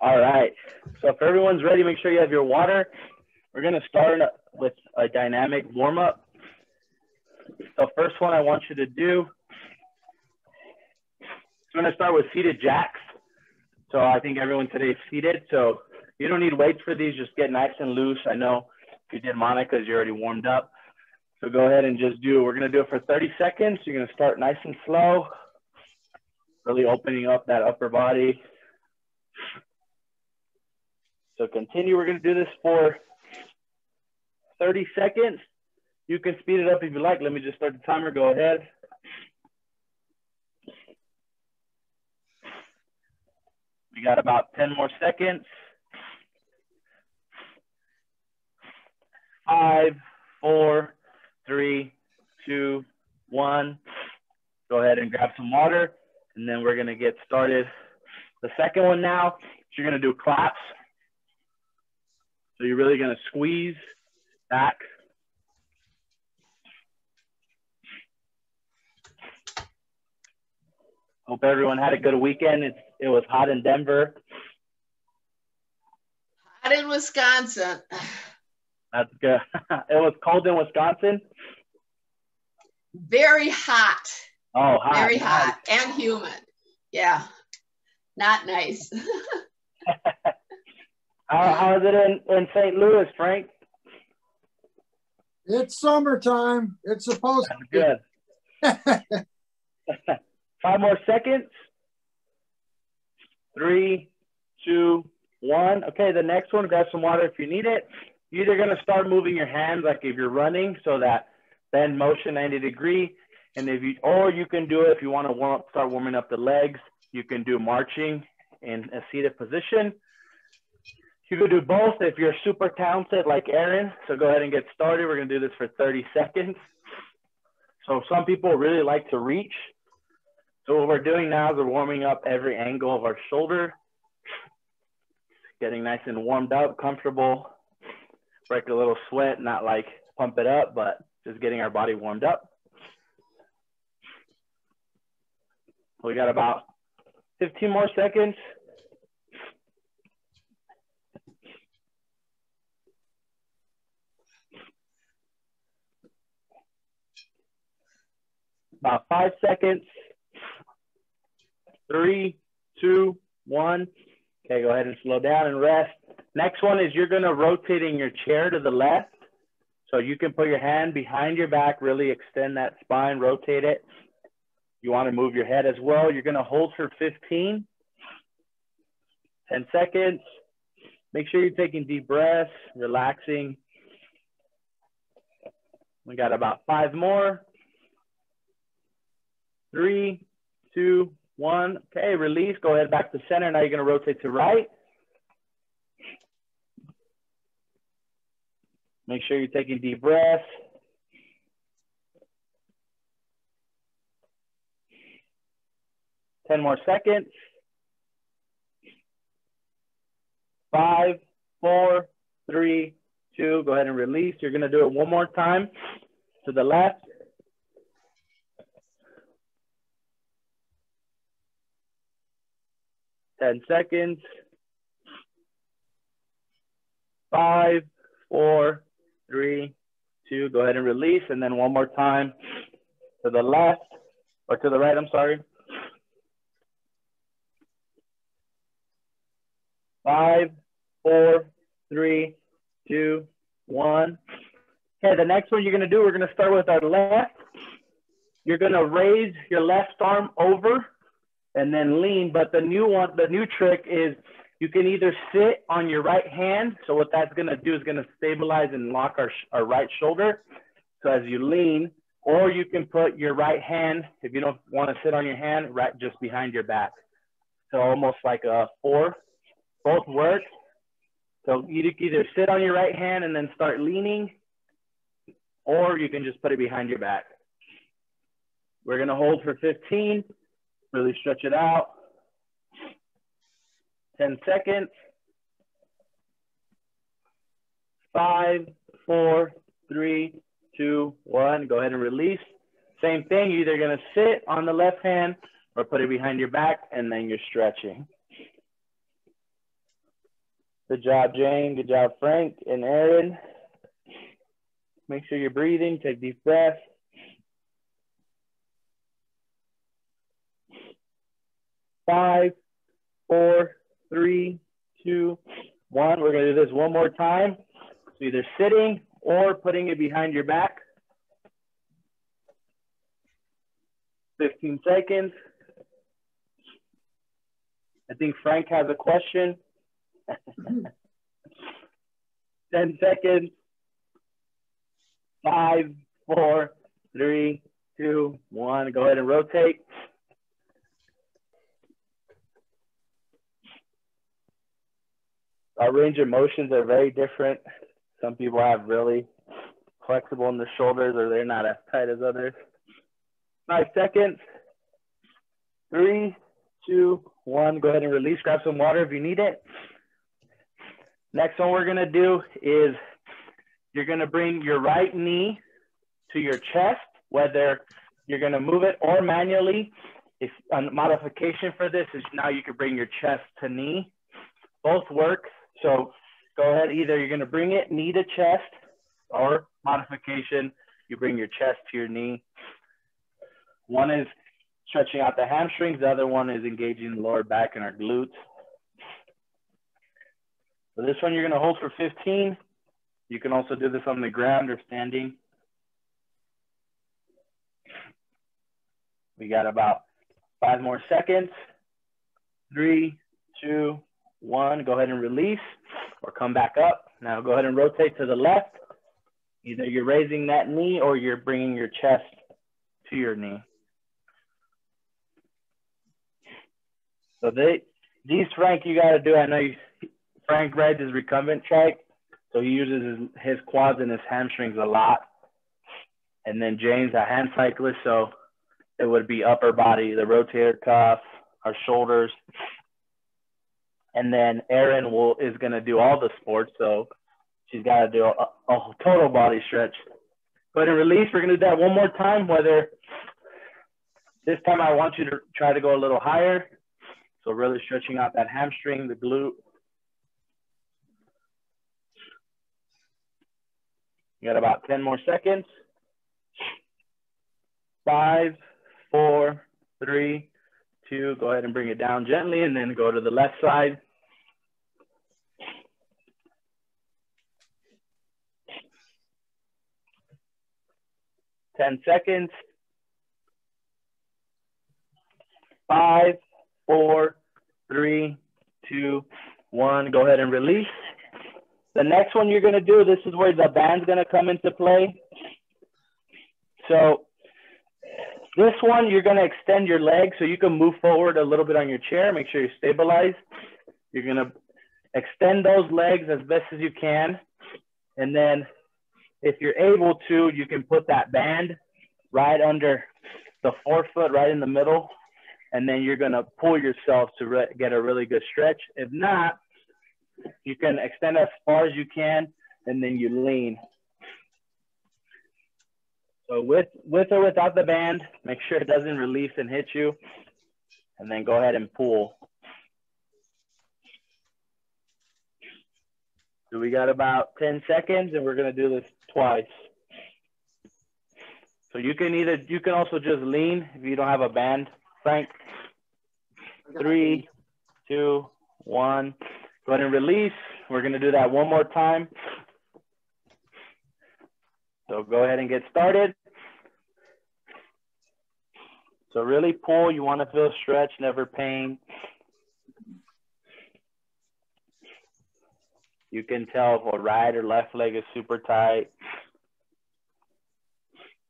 All right. So if everyone's ready, make sure you have your water. We're going to start with a dynamic warm up. The first one I want you to do, I'm going to start with seated jacks. So I think everyone today is seated. So you don't need weights for these. Just get nice and loose. I know if you did Monica's, you're already warmed up. So go ahead and just do, it. we're going to do it for 30 seconds. You're going to start nice and slow, really opening up that upper body. So continue. We're going to do this for 30 seconds. You can speed it up if you like. Let me just start the timer. Go ahead. We got about 10 more seconds. Five, four, three, two, one. Go ahead and grab some water, and then we're gonna get started. The second one now, you're gonna do claps. So you're really gonna squeeze back. Hope everyone had a good weekend. It's, it was hot in Denver. Hot in Wisconsin. That's good. it was cold in Wisconsin. Very hot. Oh, hot. Very hot and humid. Yeah, not nice. how, how is it in, in St. Louis, Frank? It's summertime. It's supposed That's to be. good. Five more seconds. Three, two, one. Okay, the next one, grab some water if you need it. You're either gonna start moving your hands like if you're running, so that bend motion 90 degree. And if you, or you can do it if you want to warm up, start warming up the legs. You can do marching in a seated position. You can do both if you're super talented like Aaron. So go ahead and get started. We're gonna do this for 30 seconds. So some people really like to reach. So what we're doing now is we're warming up every angle of our shoulder, getting nice and warmed up, comfortable, break a little sweat, not like pump it up, but just getting our body warmed up. We got about 15 more seconds. About five seconds. Three, two, one. Okay, go ahead and slow down and rest. Next one is you're gonna rotate in your chair to the left. So you can put your hand behind your back, really extend that spine, rotate it. You wanna move your head as well. You're gonna hold for 15, 10 seconds. Make sure you're taking deep breaths, relaxing. We got about five more. Three, two, one. Okay, release. Go ahead back to center. Now you're going to rotate to right. Make sure you're taking deep breaths. Ten more seconds. Five, four, three, two. Go ahead and release. You're going to do it one more time to the left. 10 seconds. Five, four, three, two. Go ahead and release. And then one more time to the left or to the right, I'm sorry. Five, four, three, two, one. Okay, the next one you're gonna do, we're gonna start with our left. You're gonna raise your left arm over and then lean. But the new one, the new trick is you can either sit on your right hand. So what that's gonna do is gonna stabilize and lock our, our right shoulder. So as you lean, or you can put your right hand, if you don't wanna sit on your hand, right just behind your back. So almost like a four, both work. So you either sit on your right hand and then start leaning, or you can just put it behind your back. We're gonna hold for 15. Really stretch it out. 10 seconds. Five, four, three, two, one. Go ahead and release. Same thing, you're either gonna sit on the left hand or put it behind your back and then you're stretching. Good job, Jane. Good job, Frank and Aaron. Make sure you're breathing. Take deep breaths. Five, four, three, two, one. We're going to do this one more time. So either sitting or putting it behind your back. 15 seconds. I think Frank has a question. 10 seconds. Five, four, three, two, one. Go ahead and rotate. Our range of motions are very different. Some people have really flexible in the shoulders or they're not as tight as others. Five seconds. Three, two, one. Go ahead and release. Grab some water if you need it. Next one we're gonna do is you're gonna bring your right knee to your chest, whether you're gonna move it or manually. If a modification for this is now you can bring your chest to knee. Both work. So go ahead, either you're gonna bring it knee to chest or modification, you bring your chest to your knee. One is stretching out the hamstrings. The other one is engaging the lower back and our glutes. So this one you're gonna hold for 15. You can also do this on the ground or standing. We got about five more seconds. Three, two, one. Go ahead and release or come back up. Now go ahead and rotate to the left. Either you're raising that knee or you're bringing your chest to your knee. So they, these Frank, you got to do. I know you, Frank rides his recumbent trike, so he uses his, his quads and his hamstrings a lot. And then James, a hand cyclist, so it would be upper body, the rotator cuff, our shoulders. And then Erin will is to do all the sports, so she's got to do a, a total body stretch. Ahead and release. We're to do that one more time. Whether this time I want you to try to go a little higher. So really stretching out that hamstring, the glute. You got about 10 more seconds. Five, four, three, two. Go ahead and bring it down gently and then go to the left side. Ten seconds. Five, four, three, two, one. Go ahead and release. The next one you're gonna do, this is where the band's gonna come into play. So this one, you're gonna extend your legs so you can move forward a little bit on your chair. Make sure you stabilize. You're gonna extend those legs as best as you can. And then if you're able to, you can put that band right under the forefoot, right in the middle. And then you're gonna pull yourself to get a really good stretch. If not, you can extend as far as you can and then you lean. So with, with or without the band, make sure it doesn't release and hit you. And then go ahead and pull. So we got about 10 seconds and we're gonna do this twice. So you can either, you can also just lean if you don't have a band, Frank. Three, two, one. Go ahead and release. We're gonna do that one more time. So go ahead and get started. So really pull, you wanna feel stretch, never pain. You can tell if a right or left leg is super tight.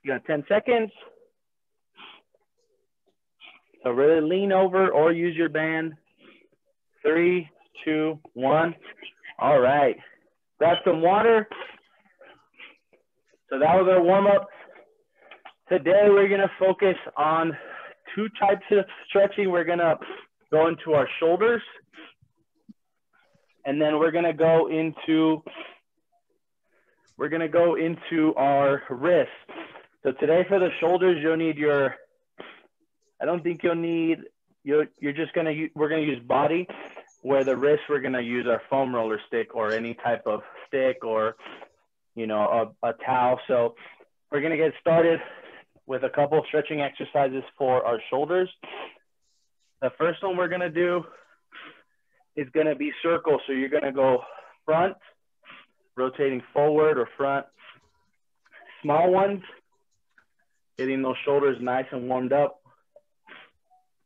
You got 10 seconds. So really lean over or use your band. Three, two, one. All right. Grab some water. So that was our warm up. Today we're gonna focus on two types of stretching. We're gonna go into our shoulders and then we're gonna go into we're gonna go into our wrists. So today for the shoulders, you'll need your. I don't think you'll need. You're you're just gonna we're gonna use body, where the wrist, we're gonna use our foam roller stick or any type of stick or, you know, a, a towel. So we're gonna get started with a couple stretching exercises for our shoulders. The first one we're gonna do is gonna be circle. So you're gonna go front, rotating forward or front. Small ones, getting those shoulders nice and warmed up.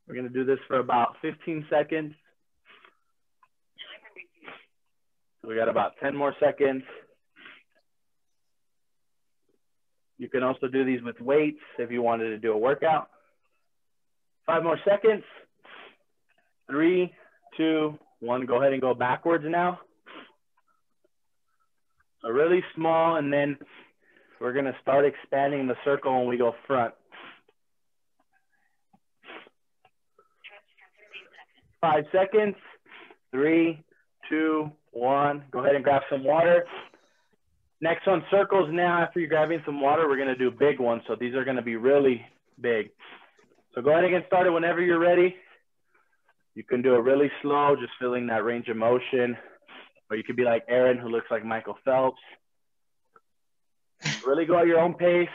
We're gonna do this for about 15 seconds. So we got about 10 more seconds. You can also do these with weights if you wanted to do a workout. Five more seconds. Three, two, one. Go ahead and go backwards now. So really small, and then we're gonna start expanding the circle when we go front. Five seconds. Three, two, one. Go ahead and grab some water. Next one, circles now. After you're grabbing some water, we're gonna do big ones. So these are gonna be really big. So go ahead and get started whenever you're ready. You can do it really slow, just feeling that range of motion. Or you could be like Aaron, who looks like Michael Phelps. Really go at your own pace.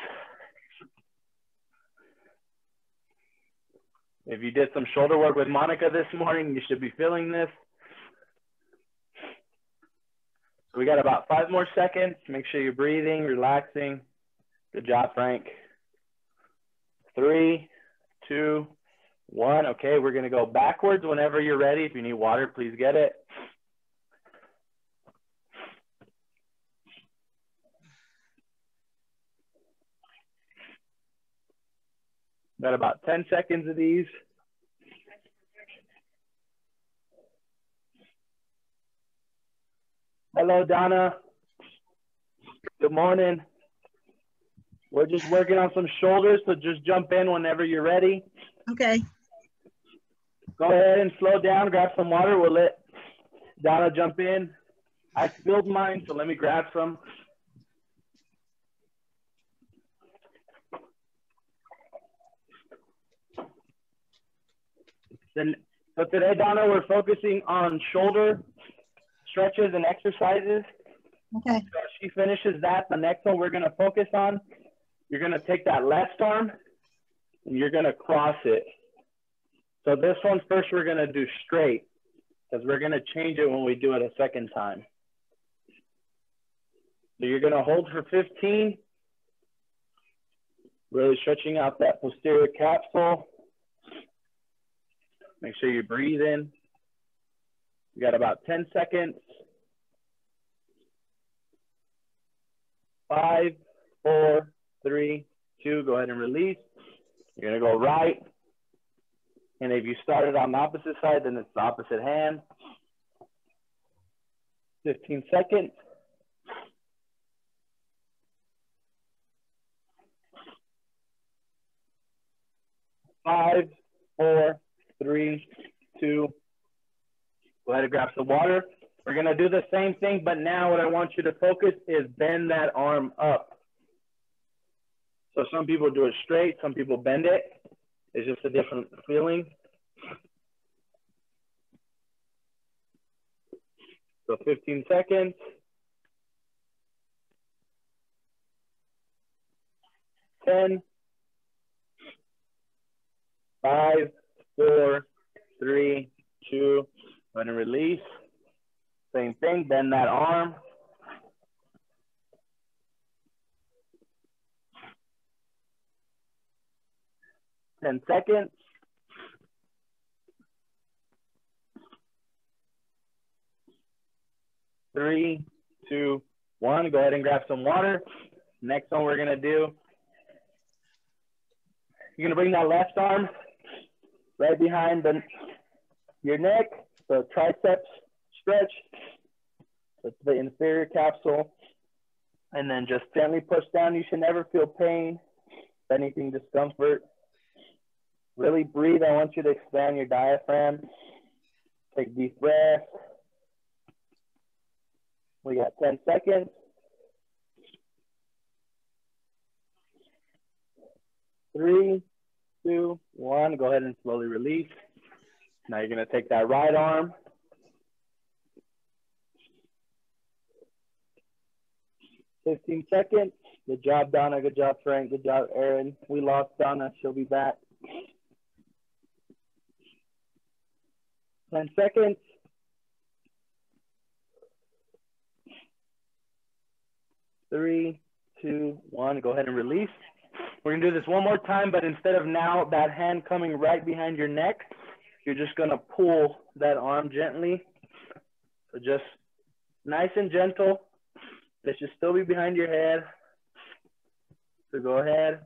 If you did some shoulder work with Monica this morning, you should be feeling this. we got about five more seconds. Make sure you're breathing, relaxing. Good job, Frank. Three, two, one. Okay, we're gonna go backwards whenever you're ready. If you need water, please get it. Got about 10 seconds of these. Hello, Donna. Good morning. We're just working on some shoulders, so just jump in whenever you're ready. Okay. Go ahead and slow down, grab some water. We'll let Donna jump in. I spilled mine, so let me grab some. Then, so today, Donna, we're focusing on shoulder stretches and exercises. Okay. So she finishes that. The next one we're going to focus on, you're going to take that left arm and you're going to cross it. So this one first we're going to do straight because we're going to change it when we do it a second time. So you're going to hold for 15, really stretching out that posterior capsule. Make sure you breathe in. You got about 10 seconds. Five, four, three, two, go ahead and release. You're gonna go right. And if you start it on the opposite side, then it's the opposite hand. 15 seconds. Five, four, three, two, Go ahead and grab some water. We're gonna do the same thing, but now what I want you to focus is bend that arm up. So some people do it straight, some people bend it. It's just a different feeling. So 15 seconds. Ten, five, four, three, two, and release. Same thing, bend that arm. Ten seconds. Three, two, one. Go ahead and grab some water. Next one we're gonna do, you're gonna bring that left arm right behind the, your neck the triceps stretch. That's the inferior capsule. And then just gently push down. You should never feel pain, anything discomfort really breathe. I want you to expand your diaphragm. Take deep breath. We got 10 seconds. Three, two, one. Go ahead and slowly release. Now you're going to take that right arm. Fifteen seconds. Good job, Donna. Good job, Frank. Good job, Aaron. We lost Donna. She'll be back. 10 seconds. Three, two, one. Go ahead and release. We're gonna do this one more time, but instead of now that hand coming right behind your neck, you're just gonna pull that arm gently. So just nice and gentle. It should still be behind your head. So go ahead.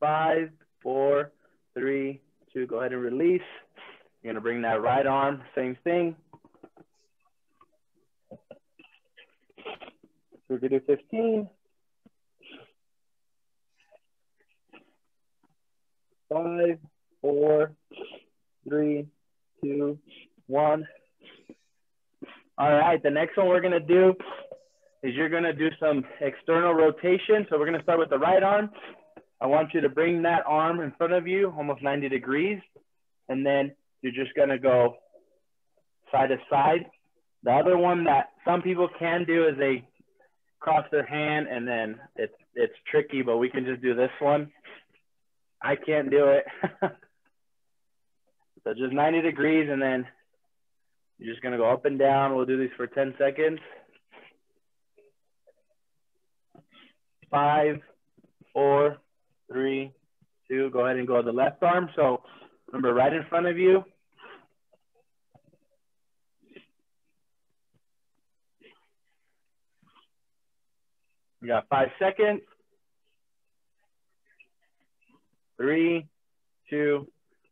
Five, four, three, two, go ahead and release. You're gonna bring that right arm, same thing. We're gonna do 15. Five, four, three, two, one. All right, the next one we're gonna do is you're gonna do some external rotation. So we're gonna start with the right arm. I want you to bring that arm in front of you, almost 90 degrees. And then you're just gonna go side to side. The other one that some people can do is they cross their hand and then it's, it's tricky, but we can just do this one. I can't do it. so just 90 degrees and then you're just gonna go up and down. We'll do these for 10 seconds. Five, four, three, two. Go ahead and go to the left arm. So remember right in front of you. You got five seconds. Three, two,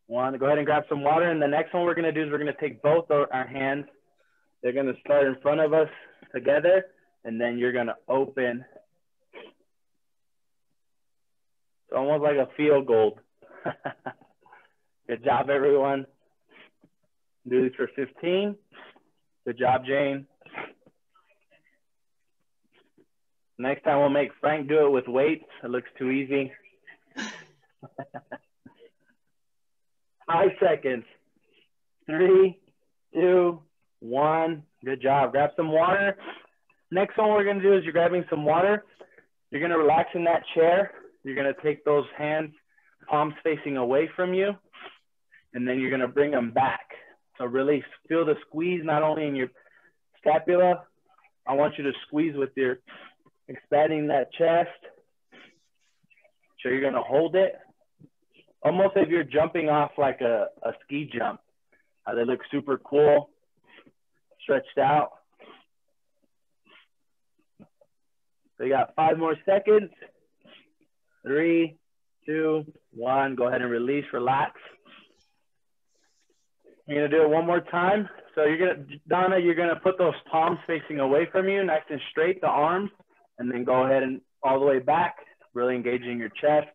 one. Go ahead and grab some water. And the next one we're going to do is we're going to take both our hands. They're going to start in front of us together. And then you're going to open. It's almost like a field goal. Good job, everyone. Do this for 15. Good job, Jane. Next time we'll make Frank do it with weights. It looks too easy. Five seconds. Three, two, one. Good job. Grab some water. Next one we're going to do is you're grabbing some water. You're going to relax in that chair. You're going to take those hands, palms facing away from you, and then you're going to bring them back. So really feel the squeeze not only in your scapula. I want you to squeeze with your expanding that chest. So you're going to hold it almost if you're jumping off like a, a ski jump. Uh, they look super cool, stretched out. You got five more seconds. Three, two, one. Go ahead and release, relax. You're gonna do it one more time. So you're gonna, Donna, you're gonna put those palms facing away from you, nice and straight, the arms, and then go ahead and all the way back, really engaging your chest.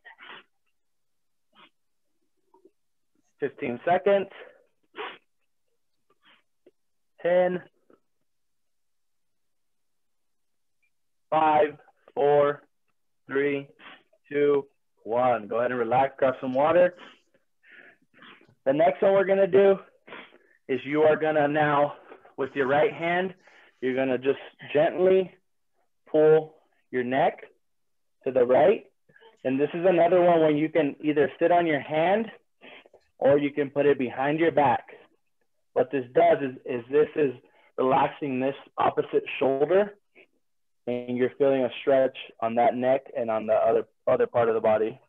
15 seconds. 10, 5, 4, 3, 2, 1. Go ahead and relax, grab some water. The next one we're to do is you are to now, with your right hand, you're to just gently pull your neck to the right. And this is another one where you can either sit on your hand or you can put it behind your back. What this does is, is this is relaxing this opposite shoulder and you're feeling a stretch on that neck and on the other, other part of the body.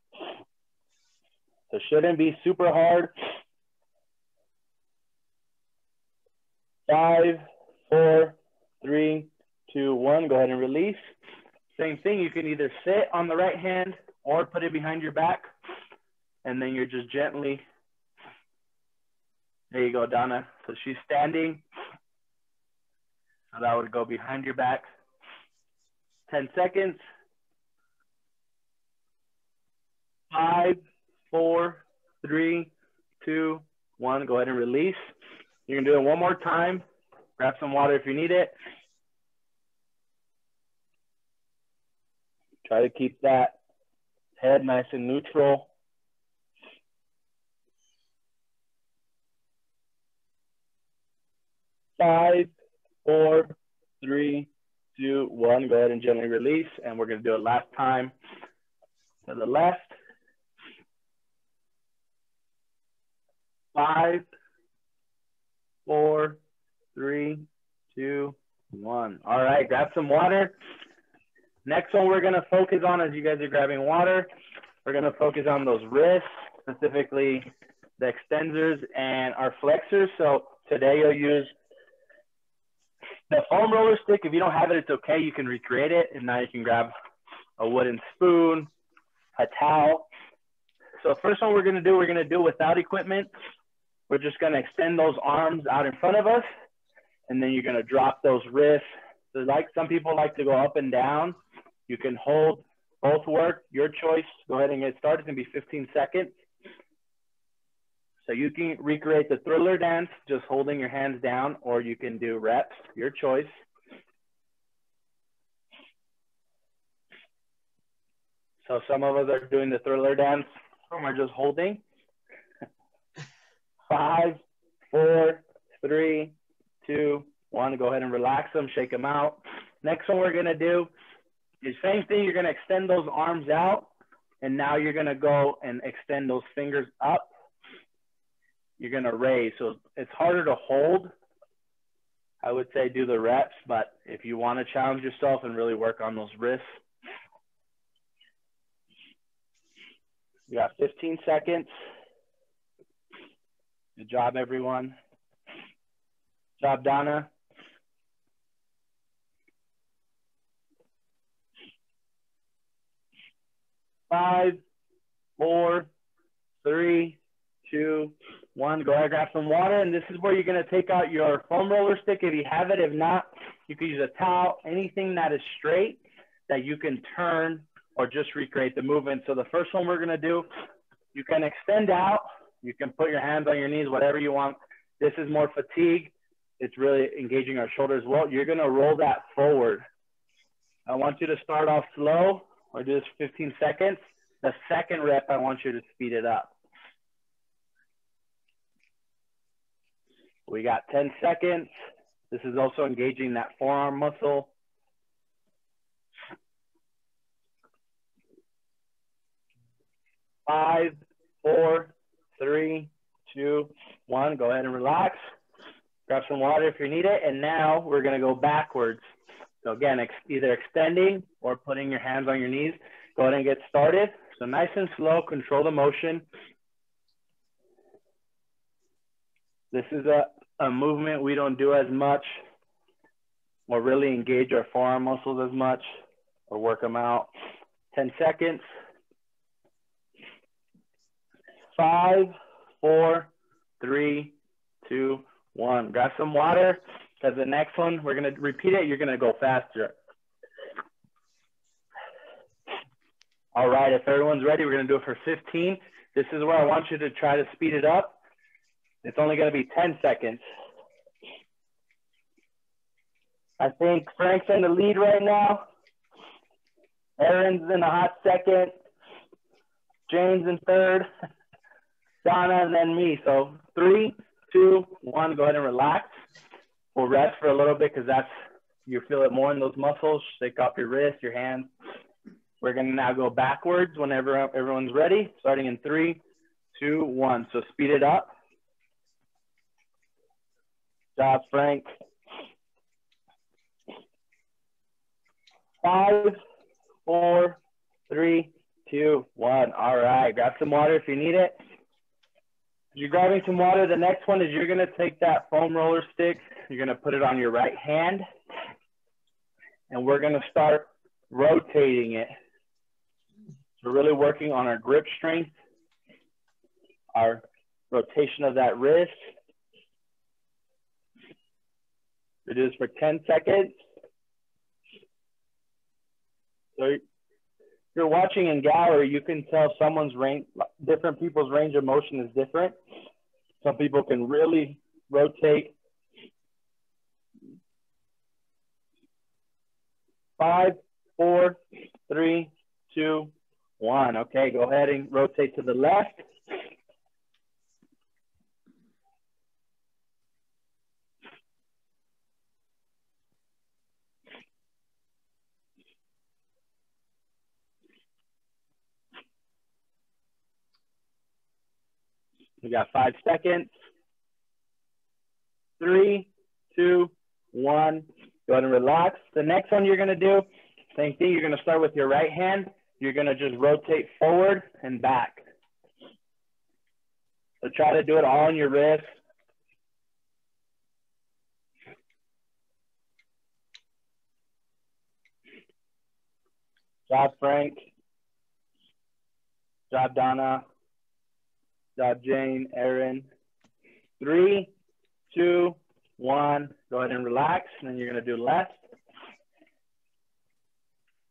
So shouldn't be super hard. Five, four, three, two, one. Go ahead and release. Same thing, you can either sit on the right hand or put it behind your back. And then you're just gently there you go, Donna. So she's standing. So that would go behind your back. 10 seconds. Five, four, three, two, one. Go ahead and release. You can do it one more time. Grab some water if you need it. Try to keep that head nice and neutral. Five, four, three, two, one. Go ahead and gently release. And we're gonna do it last time. To the left. Five, four, three, two, one. All right, grab some water. Next one we're gonna focus on as you guys are grabbing water, we're gonna focus on those wrists, specifically the extensors and our flexors. So today you'll use the foam roller stick. If you don't have it, it's okay. You can recreate it. And now you can grab a wooden spoon, a towel. So first one we're gonna do, we're gonna do without equipment. We're just gonna extend those arms out in front of us. And then you're gonna drop those wrists. So like some people like to go up and down. You can hold both work, your choice. Go ahead and get started. It's gonna be 15 seconds. So you can recreate the thriller dance just holding your hands down, or you can do reps, your choice. So some of us are doing the thriller dance, some are just holding. Five, four, three, two, one. Go ahead and relax them, shake them out. Next one we're gonna do is same thing. You're gonna extend those arms out, and now you're gonna go and extend those fingers up. You're gonna raise. So it's harder to hold. I would say do the reps, but if you want to challenge yourself and really work on those wrists, you got 15 seconds. Good job, everyone. Good job, Donna. Five, four, three, two, one. Go ahead, grab some water. And this is where you're going to take out your foam roller stick if you have it. If not, you can use a towel, anything that is straight that you can turn or just recreate the movement. So the first one we're going to do, you can extend out. You can put your hands on your knees, whatever you want. This is more fatigue. It's really engaging our shoulders well. You're going to roll that forward. I want you to start off slow or this 15 seconds. The second rep, I want you to speed it up. We got 10 seconds. This is also engaging that forearm muscle. Five, four, three, two, one. Go ahead and relax. Grab some water if you need it. And now we're going to go backwards. So again, ex either extending or putting your hands on your knees. Go ahead and get started. So nice and slow, control the motion. This is a, a movement we don't do as much or really engage our forearm muscles as much or work them out. 10 seconds. Five, four, three, two, one. Grab some water. Because the next one, we're going to repeat it. You're going to go faster. All right, if everyone's ready, we're going to do it for 15. This is where I want you to try to speed it up. It's only going to be 10 seconds. I think Frank's in the lead right now. Aaron's in the hot second. James in third. Donna and then me. So three, two, one. Go ahead and relax. We'll rest for a little bit because that's you feel it more in those muscles. Shake off your wrist, your hands. We're gonna now go backwards whenever everyone's ready, starting in three, two, one. So speed it up. Job, Frank. Five, four, three, two, one. All right, grab some water if you need it. You're grabbing some water. The next one is you're gonna take that foam roller stick. You're gonna put it on your right hand, and we're gonna start rotating it. So really working on our grip strength, our rotation of that wrist. It is for 10 seconds. So you're watching in gallery, you can tell someone's range, different people's range of motion is different. Some people can really rotate. Five, four, three, two, one. Okay, go ahead and rotate to the left. We got five seconds. Three, two, one. Go ahead and relax. The next one you're gonna do, same thing. You're gonna start with your right hand. You're gonna just rotate forward and back. So try to do it all on your wrist. Job Frank. Job Donna. Jane, Aaron. Three, two, one. Go ahead and relax. And then you're going to do left.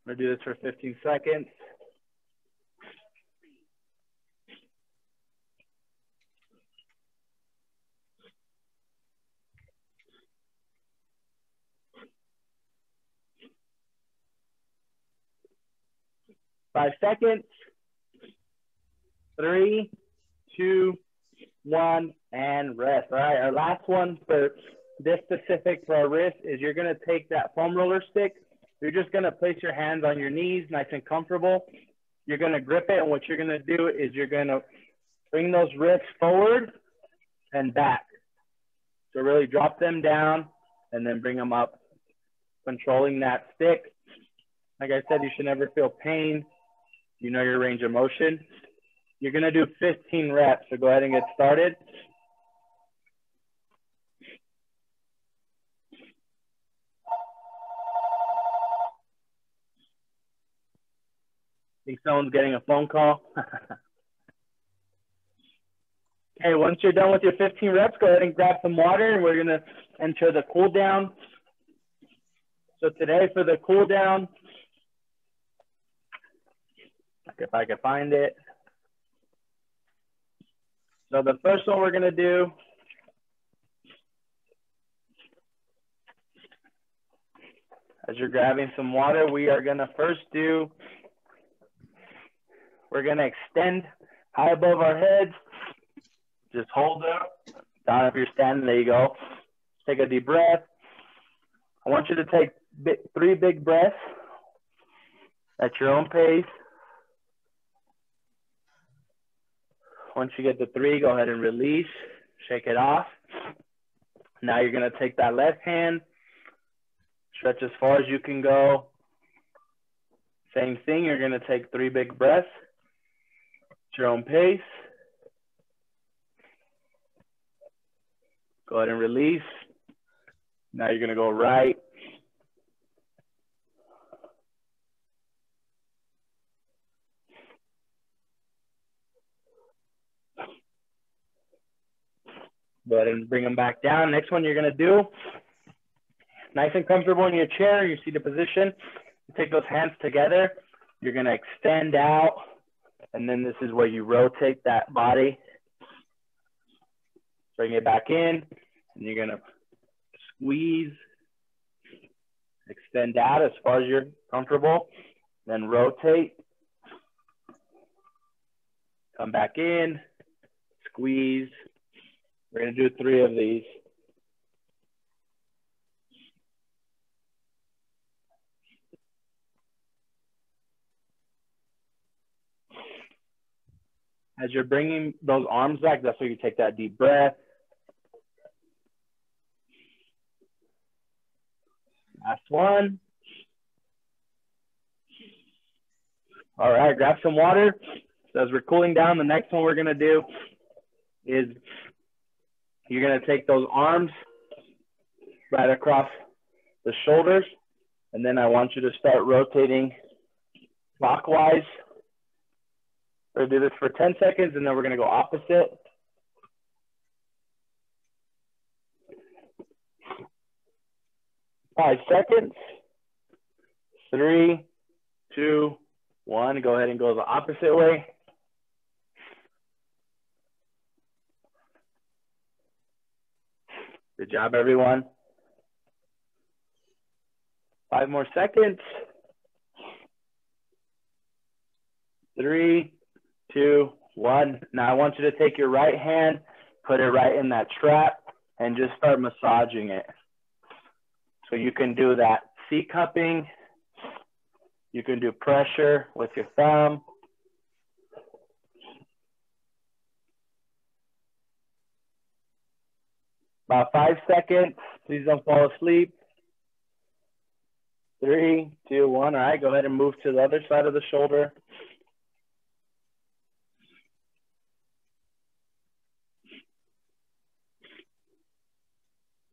I'm to do this for 15 seconds. Five seconds. Three, two, one, and rest. All right, our last one for this specific for our wrist is you're gonna take that foam roller stick. You're just gonna place your hands on your knees, nice and comfortable. You're gonna grip it, and what you're gonna do is you're gonna bring those wrists forward and back. So really drop them down and then bring them up, controlling that stick. Like I said, you should never feel pain. You know your range of motion. You're gonna do 15 reps, so go ahead and get started. think someone's getting a phone call. okay, once you're done with your 15 reps, go ahead and grab some water and we're gonna enter the cool down. So today for the cool down, if I can find it. So the first one we're gonna do as you're grabbing some water, we are gonna first do we're gonna extend high above our heads. Just hold up. Down if you're standing, there you go. Take a deep breath. I want you to take three big breaths at your own pace. Once you get to three, go ahead and release. Shake it off. Now you're gonna take that left hand, stretch as far as you can go. Same thing, you're gonna take three big breaths at your own pace. Go ahead and release. Now you're gonna go right. Go ahead and bring them back down. Next one you're gonna do, nice and comfortable in your chair, you see the position. You take those hands together. You're gonna extend out and then this is where you rotate that body. Bring it back in, and you're gonna squeeze, extend out as far as you're comfortable, then rotate, come back in, squeeze. We're gonna do three of these. As you're bringing those arms back, that's where you take that deep breath. Last one. All right, grab some water. So as we're cooling down, the next one we're gonna do is you're gonna take those arms right across the shoulders, and then I want you to start rotating clockwise we're gonna do this for 10 seconds and then we're gonna go opposite. Five seconds. Three, two, one. Go ahead and go the opposite way. Good job, everyone. Five more seconds. Three, two, one. Now I want you to take your right hand, put it right in that trap, and just start massaging it. So you can do that C cupping. You can do pressure with your thumb. About five seconds. Please don't fall asleep. Three, two, one. All right, go ahead and move to the other side of the shoulder.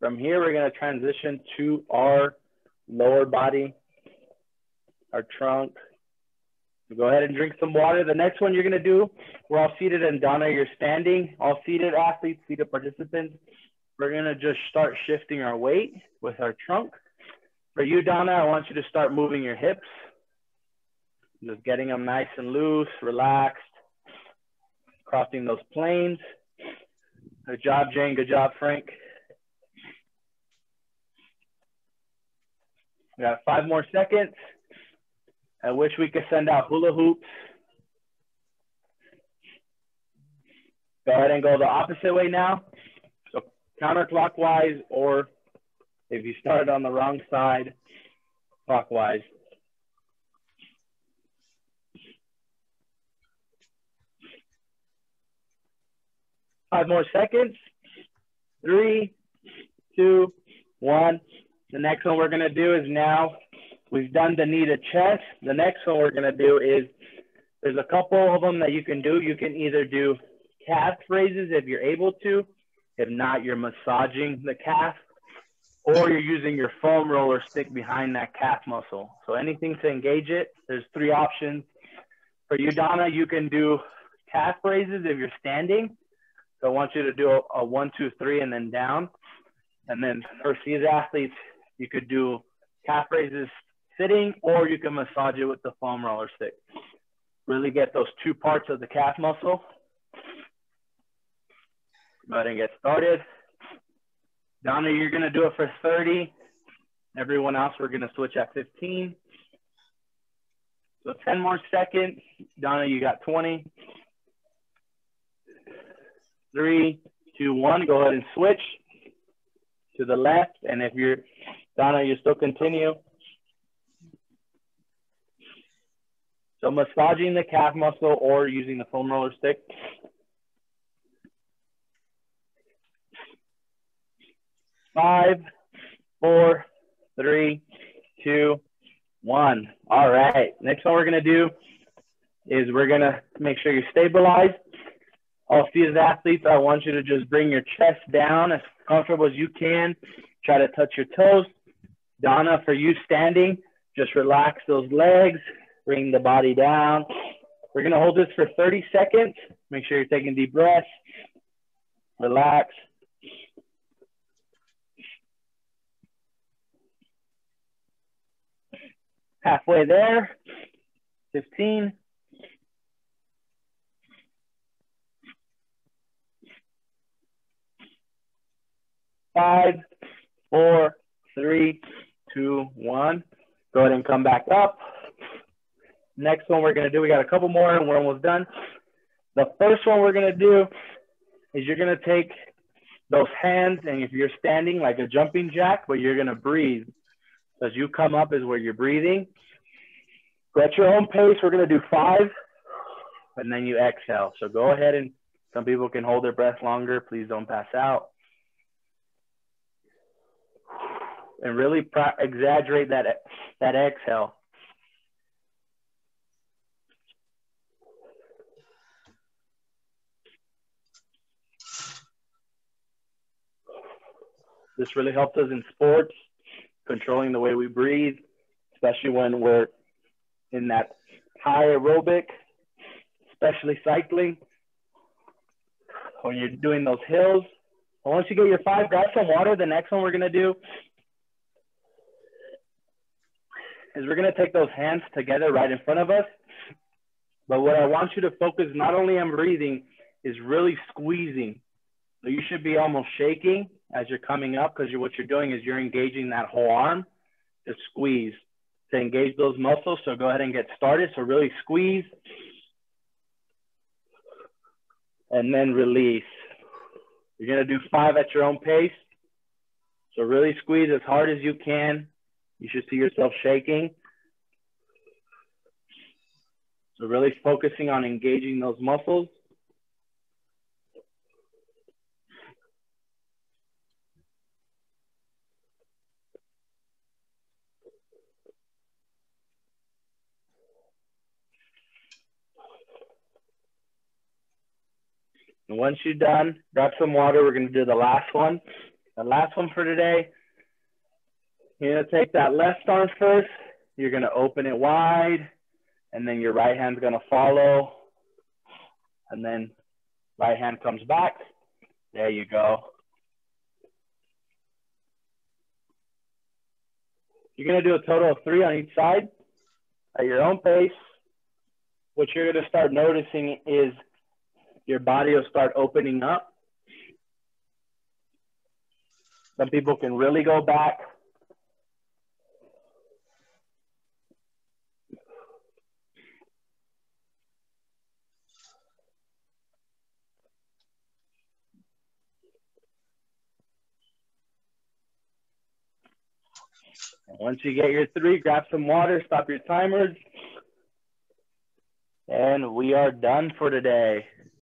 From here, we're gonna transition to our lower body, our trunk. Go ahead and drink some water. The next one you're gonna do, we're all seated and Donna, you're standing. All seated athletes, seated participants. We're gonna just start shifting our weight with our trunk. For you, Donna, I want you to start moving your hips. Just getting them nice and loose, relaxed, crossing those planes. Good job, Jane. Good job, Frank. We got five more seconds. I wish we could send out hula hoops. Go ahead and go the opposite way now. Counterclockwise, or if you started on the wrong side, clockwise. Five more seconds. Three, two, one. The next one we're gonna do is now we've done the knee to chest. The next one we're gonna do is there's a couple of them that you can do. You can either do calf raises if you're able to. If not, you're massaging the calf or you're using your foam roller stick behind that calf muscle. So anything to engage it, there's three options. For you, Donna, you can do calf raises if you're standing. So I want you to do a, a one, two, three, and then down. And then for these athletes, you could do calf raises sitting, or you can massage it with the foam roller stick. Really get those two parts of the calf muscle. Go ahead and get started. Donna, you're gonna do it for 30. Everyone else, we're gonna switch at 15. So 10 more seconds. Donna, you got 20. Three, two, one. Go ahead and switch to the left. And if you're, Donna, you still continue. So massaging the calf muscle or using the foam roller stick. Five, four, three, two, one. All right. Next one we're gonna do is we're gonna make sure you're stabilized. All these athletes, I want you to just bring your chest down as comfortable as you can. Try to touch your toes. Donna, for you standing, just relax those legs, bring the body down. We're gonna hold this for 30 seconds. Make sure you're taking deep breaths. Relax. Halfway there, 15. Five, four, three, two, one. Go ahead and come back up. Next one we're gonna do, we got a couple more and we're almost done. The first one we're gonna do is you're gonna take those hands and if you're standing like a jumping jack, but you're gonna breathe. As you come up is where you're breathing. Go at your own pace. We're gonna do five, and then you exhale. So go ahead and some people can hold their breath longer. Please don't pass out. And really exaggerate that that exhale. This really helps us in sports controlling the way we breathe, especially when we're in that high aerobic, especially cycling. When you're doing those hills. And once you get your five, grab some water. The next one we're gonna do is we're gonna take those hands together right in front of us. But what I want you to focus not only on breathing, is really squeezing. So you should be almost shaking as you're coming up because what you're doing is you're engaging that whole arm to squeeze to engage those muscles. So go ahead and get started. So really squeeze and then release. You're gonna do five at your own pace. So really squeeze as hard as you can. You should see yourself shaking. So really focusing on engaging those muscles. And once you're done, grab some water. We're going to do the last one. The last one for today. You're going to take that left arm first. You're going to open it wide. And then your right hand's going to follow. And then right hand comes back. There you go. You're going to do a total of three on each side at your own pace. What you're going to start noticing is your body will start opening up. Some people can really go back. Once you get your three, grab some water, stop your timers. And we are done for today.